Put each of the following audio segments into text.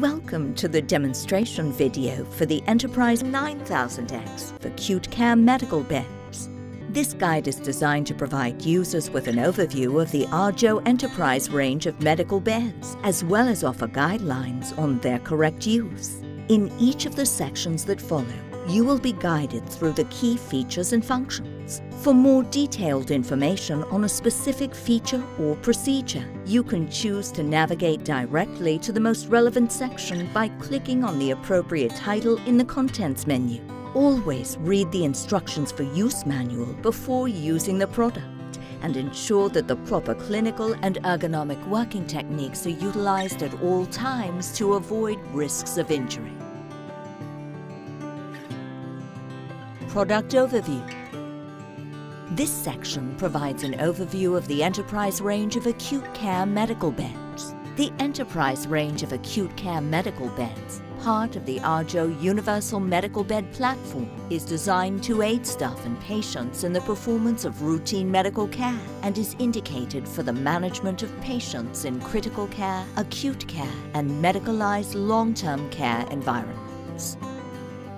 Welcome to the demonstration video for the Enterprise 9000X for acute care medical beds. This guide is designed to provide users with an overview of the Arjo Enterprise range of medical beds, as well as offer guidelines on their correct use. In each of the sections that follow, you will be guided through the key features and functions. For more detailed information on a specific feature or procedure, you can choose to navigate directly to the most relevant section by clicking on the appropriate title in the Contents menu. Always read the instructions for use manual before using the product and ensure that the proper clinical and ergonomic working techniques are utilized at all times to avoid risks of injury. Product Overview This section provides an overview of the Enterprise range of acute care medical beds. The Enterprise range of acute care medical beds, part of the Arjo Universal Medical Bed platform, is designed to aid staff and patients in the performance of routine medical care and is indicated for the management of patients in critical care, acute care, and medicalized long-term care environments.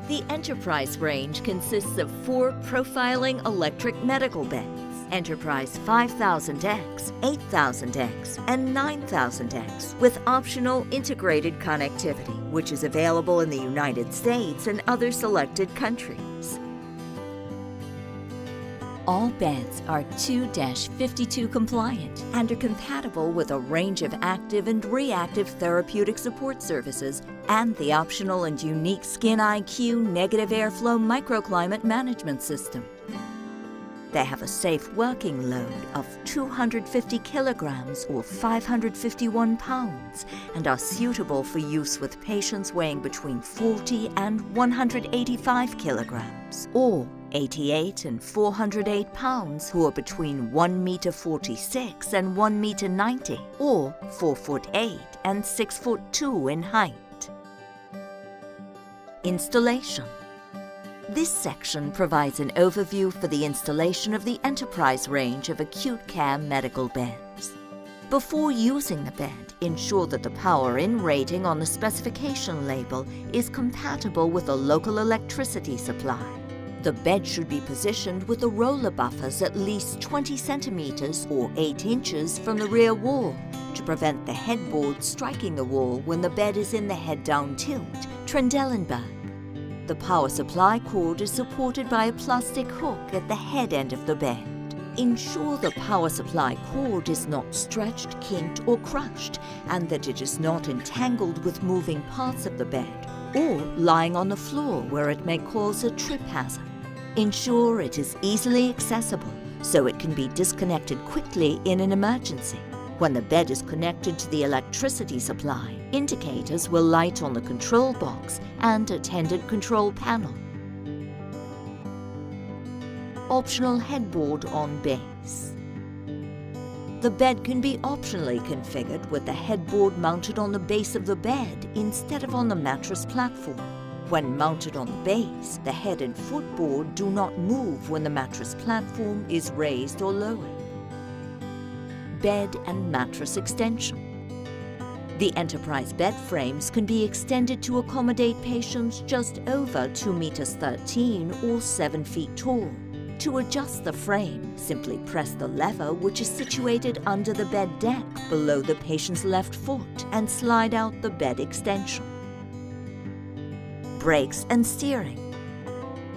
The Enterprise range consists of four profiling electric medical beds Enterprise 5000X, 8000X, and 9000X, with optional integrated connectivity, which is available in the United States and other selected countries. All beds are 2-52 compliant and are compatible with a range of active and reactive therapeutic support services and the optional and unique Skin IQ negative airflow microclimate management system. They have a safe working load of 250 kilograms or 551 pounds and are suitable for use with patients weighing between 40 and 185 kilograms or 88 and 408 pounds who are between 1 meter 46 and 1 meter 90 or 4 foot 8 and 6 foot 2 in height. Installation this section provides an overview for the installation of the Enterprise range of acute care medical beds. Before using the bed, ensure that the power in rating on the specification label is compatible with a local electricity supply. The bed should be positioned with the roller buffers at least 20 centimeters or 8 inches from the rear wall to prevent the headboard striking the wall when the bed is in the head-down tilt, Trendelenburg. The power supply cord is supported by a plastic hook at the head end of the bed. Ensure the power supply cord is not stretched, kinked or crushed and that it is not entangled with moving parts of the bed or lying on the floor where it may cause a trip hazard. Ensure it is easily accessible so it can be disconnected quickly in an emergency. When the bed is connected to the electricity supply, indicators will light on the control box and attendant control panel. Optional headboard on base. The bed can be optionally configured with the headboard mounted on the base of the bed instead of on the mattress platform. When mounted on the base, the head and footboard do not move when the mattress platform is raised or lowered bed and mattress extension. The Enterprise bed frames can be extended to accommodate patients just over 2 meters 13 or 7 feet tall. To adjust the frame, simply press the lever which is situated under the bed deck below the patient's left foot and slide out the bed extension. Brakes and steering.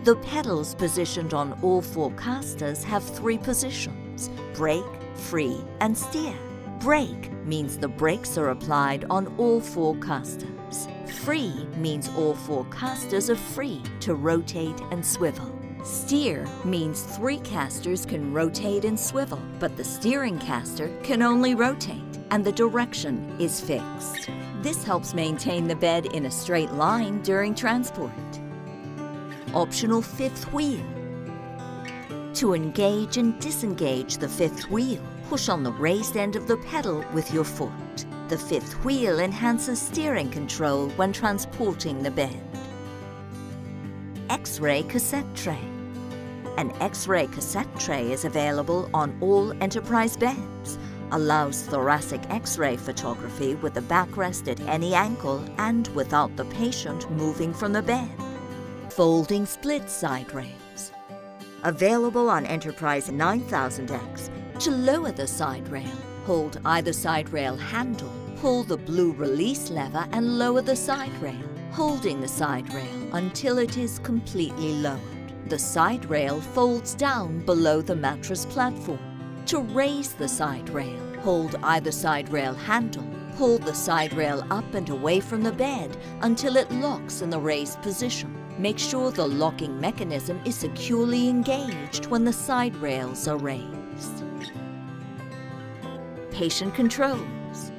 The pedals positioned on all four casters have three positions, brake, free, and steer. Brake means the brakes are applied on all four casters. Free means all four casters are free to rotate and swivel. Steer means three casters can rotate and swivel, but the steering caster can only rotate and the direction is fixed. This helps maintain the bed in a straight line during transport. Optional fifth wheel to engage and disengage the fifth wheel, push on the raised end of the pedal with your foot. The fifth wheel enhances steering control when transporting the bed. X-ray cassette tray. An X-ray cassette tray is available on all Enterprise beds. allows thoracic X-ray photography with the backrest at any angle and without the patient moving from the bed. Folding split side rails. Available on Enterprise 9000X. To lower the side rail, hold either side rail handle, pull the blue release lever and lower the side rail, holding the side rail until it is completely lowered. The side rail folds down below the mattress platform. To raise the side rail, hold either side rail handle, pull the side rail up and away from the bed until it locks in the raised position. Make sure the locking mechanism is securely engaged when the side rails are raised. Patient controls.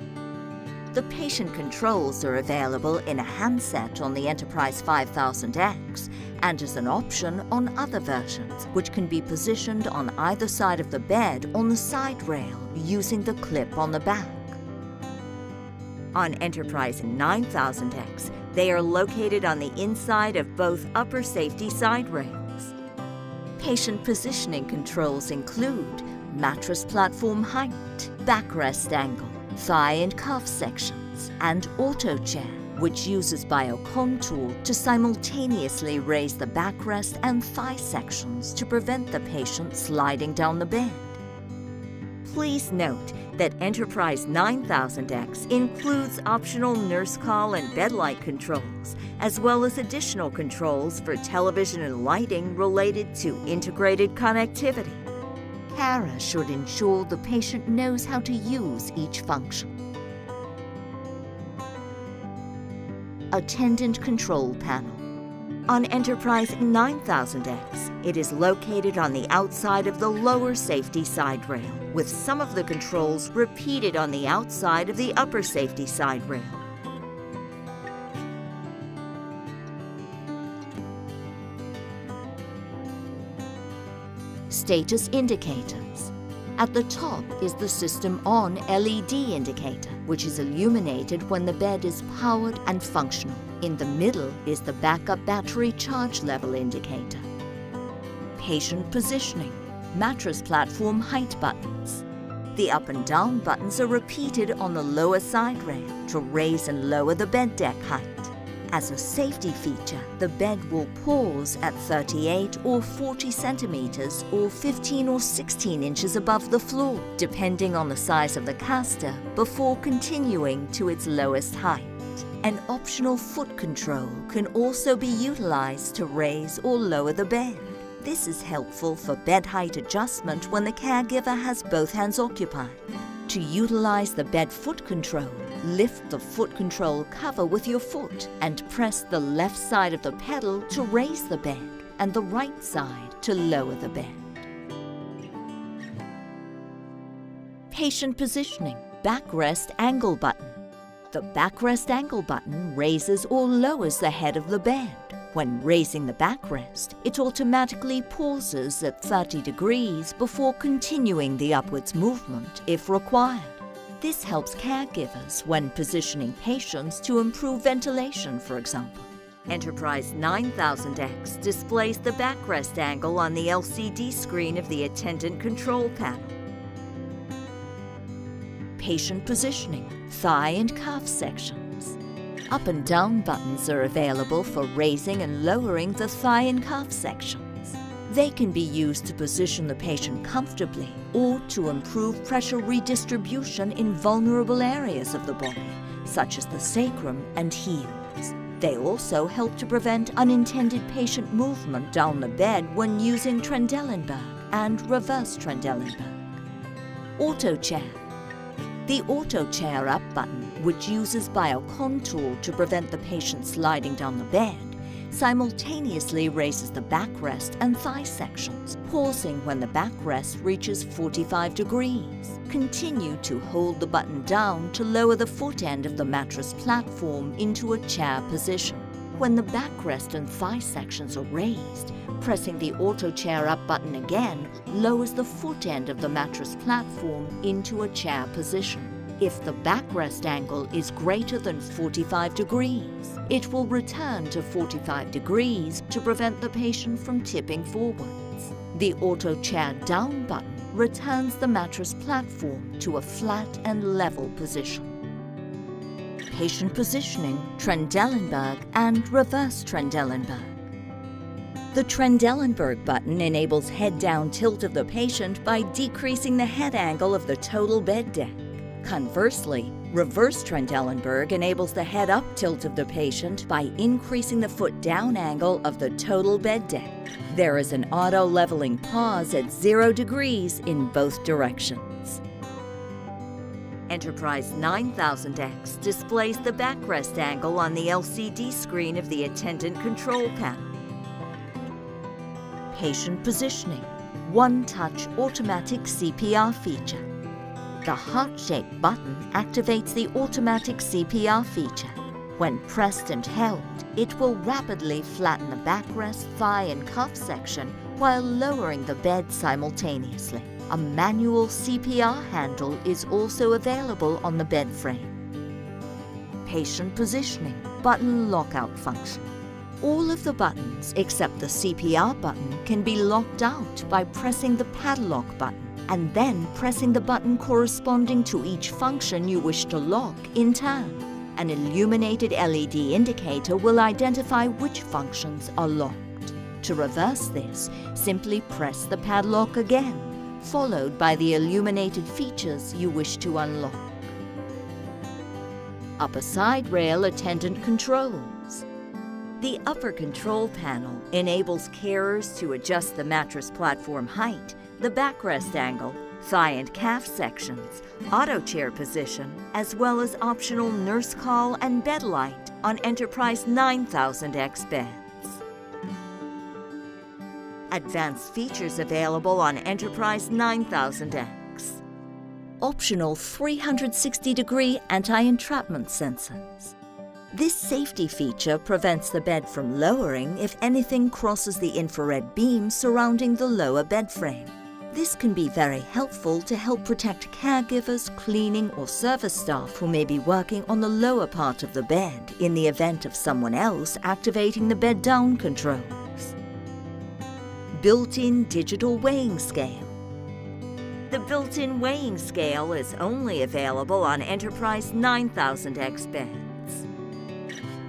The patient controls are available in a handset on the Enterprise 5000X and as an option on other versions, which can be positioned on either side of the bed on the side rail using the clip on the back. On Enterprise 9000X, they are located on the inside of both upper safety side rails. Patient positioning controls include mattress platform height, backrest angle, thigh and calf sections, and auto chair, which uses BioContour to simultaneously raise the backrest and thigh sections to prevent the patient sliding down the bed. Please note that Enterprise 9000X includes optional nurse call and bed light controls, as well as additional controls for television and lighting related to integrated connectivity. CARA should ensure the patient knows how to use each function. Attendant Control Panel on Enterprise 9000X, it is located on the outside of the lower safety side rail, with some of the controls repeated on the outside of the upper safety side rail. Status indicators. At the top is the System On LED indicator, which is illuminated when the bed is powered and functional. In the middle is the backup battery charge level indicator. Patient positioning, mattress platform height buttons. The up and down buttons are repeated on the lower side rail to raise and lower the bed deck height. As a safety feature, the bed will pause at 38 or 40 centimeters or 15 or 16 inches above the floor, depending on the size of the caster, before continuing to its lowest height. An optional foot control can also be utilized to raise or lower the bed. This is helpful for bed height adjustment when the caregiver has both hands occupied. To utilize the bed foot control, lift the foot control cover with your foot and press the left side of the pedal to raise the bed and the right side to lower the bed. Patient positioning, backrest angle button. The backrest angle button raises or lowers the head of the bed. When raising the backrest, it automatically pauses at 30 degrees before continuing the upwards movement if required. This helps caregivers when positioning patients to improve ventilation, for example. Enterprise 9000X displays the backrest angle on the LCD screen of the attendant control panel. Patient positioning, thigh and calf sections. Up and down buttons are available for raising and lowering the thigh and calf sections. They can be used to position the patient comfortably or to improve pressure redistribution in vulnerable areas of the body, such as the sacrum and heels. They also help to prevent unintended patient movement down the bed when using Trendelenburg and reverse Trendelenburg. Auto chair the Auto Chair Up button, which uses BioContour to prevent the patient sliding down the bed, simultaneously raises the backrest and thigh sections, pausing when the backrest reaches 45 degrees. Continue to hold the button down to lower the foot end of the mattress platform into a chair position. When the backrest and thigh sections are raised, pressing the auto chair up button again lowers the foot end of the mattress platform into a chair position. If the backrest angle is greater than 45 degrees, it will return to 45 degrees to prevent the patient from tipping forwards. The auto chair down button returns the mattress platform to a flat and level position. Patient positioning, Trendelenburg, and reverse Trendelenburg. The Trendelenburg button enables head-down tilt of the patient by decreasing the head angle of the total bed deck. Conversely, reverse Trendelenburg enables the head-up tilt of the patient by increasing the foot-down angle of the total bed deck. There is an auto-leveling pause at zero degrees in both directions. Enterprise 9000X displays the backrest angle on the LCD screen of the attendant control panel patient positioning, one-touch automatic CPR feature. The heart-shaped button activates the automatic CPR feature. When pressed and held, it will rapidly flatten the backrest, thigh and cuff section while lowering the bed simultaneously. A manual CPR handle is also available on the bed frame. Patient positioning, button lockout function. All of the buttons except the CPR button can be locked out by pressing the padlock button and then pressing the button corresponding to each function you wish to lock in turn. An illuminated LED indicator will identify which functions are locked. To reverse this, simply press the padlock again, followed by the illuminated features you wish to unlock. Upper side rail attendant controls. The upper control panel enables carers to adjust the mattress platform height, the backrest angle, thigh and calf sections, auto chair position, as well as optional nurse call and bed light on Enterprise 9000X beds. Advanced features available on Enterprise 9000X. Optional 360-degree anti-entrapment sensors. This safety feature prevents the bed from lowering if anything crosses the infrared beam surrounding the lower bed frame. This can be very helpful to help protect caregivers, cleaning or service staff who may be working on the lower part of the bed in the event of someone else activating the bed down controls. Built-in digital weighing scale. The built-in weighing scale is only available on Enterprise 9000X beds.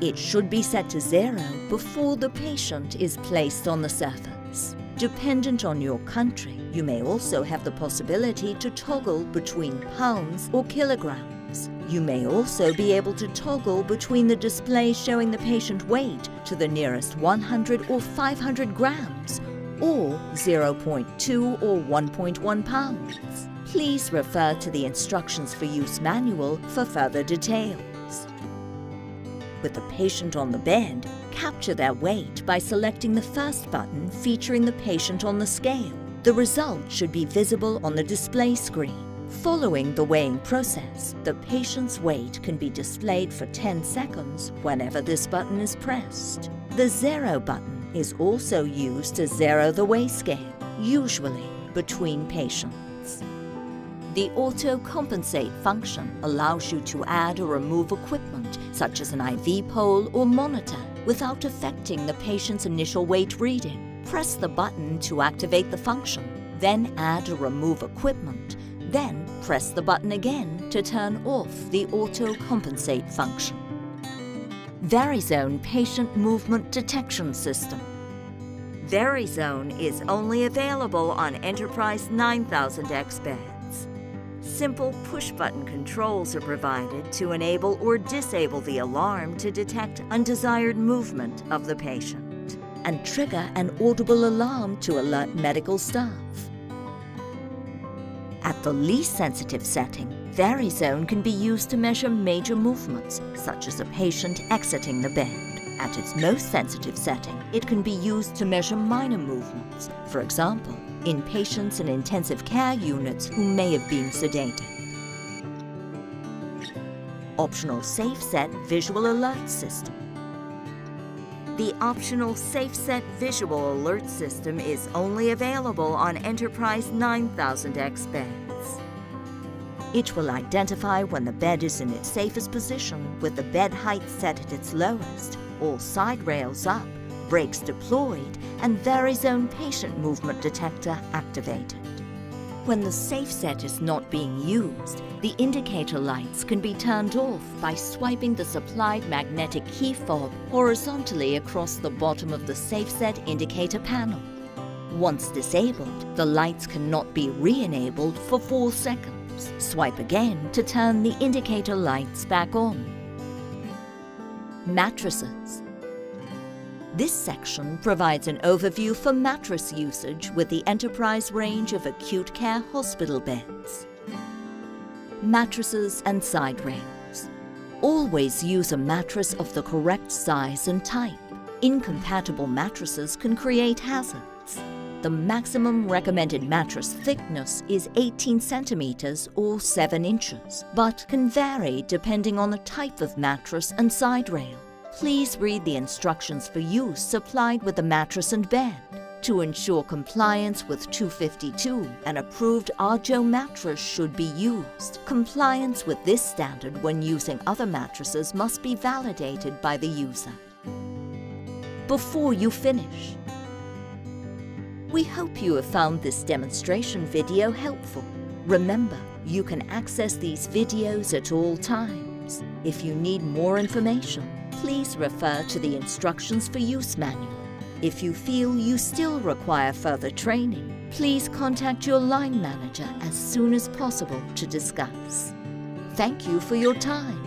It should be set to zero before the patient is placed on the surface. Dependent on your country, you may also have the possibility to toggle between pounds or kilograms. You may also be able to toggle between the display showing the patient weight to the nearest 100 or 500 grams, or 0.2 or 1.1 pounds. Please refer to the instructions for use manual for further details with the patient on the bed, capture their weight by selecting the first button featuring the patient on the scale. The result should be visible on the display screen. Following the weighing process, the patient's weight can be displayed for 10 seconds whenever this button is pressed. The zero button is also used to zero the weigh scale, usually between patients. The auto compensate function allows you to add or remove equipment, such as an IV pole or monitor, without affecting the patient's initial weight reading. Press the button to activate the function, then add or remove equipment, then press the button again to turn off the auto compensate function. Varizone Patient Movement Detection System Varizone is only available on Enterprise 9000X beds simple push-button controls are provided to enable or disable the alarm to detect undesired movement of the patient and trigger an audible alarm to alert medical staff. At the least sensitive setting, Varizone can be used to measure major movements, such as a patient exiting the bed. At its most sensitive setting, it can be used to measure minor movements, for example, in patients in intensive care units who may have been sedated. Optional SafeSet Visual Alert System. The optional SafeSet Visual Alert System is only available on Enterprise 9000X beds. It will identify when the bed is in its safest position with the bed height set at its lowest, all side rails up, brakes deployed, and Varizone patient movement detector activated. When the safe set is not being used, the indicator lights can be turned off by swiping the supplied magnetic key fob horizontally across the bottom of the safe set indicator panel. Once disabled, the lights cannot be re-enabled for 4 seconds. Swipe again to turn the indicator lights back on. Mattresses this section provides an overview for mattress usage with the Enterprise range of acute care hospital beds. Mattresses and side rails. Always use a mattress of the correct size and type. Incompatible mattresses can create hazards. The maximum recommended mattress thickness is 18 centimeters or 7 inches, but can vary depending on the type of mattress and side rail. Please read the instructions for use supplied with the mattress and bed. To ensure compliance with 252, an approved Arjo mattress should be used. Compliance with this standard when using other mattresses must be validated by the user. Before you finish, we hope you have found this demonstration video helpful. Remember, you can access these videos at all times. If you need more information, please refer to the Instructions for Use manual. If you feel you still require further training, please contact your line manager as soon as possible to discuss. Thank you for your time.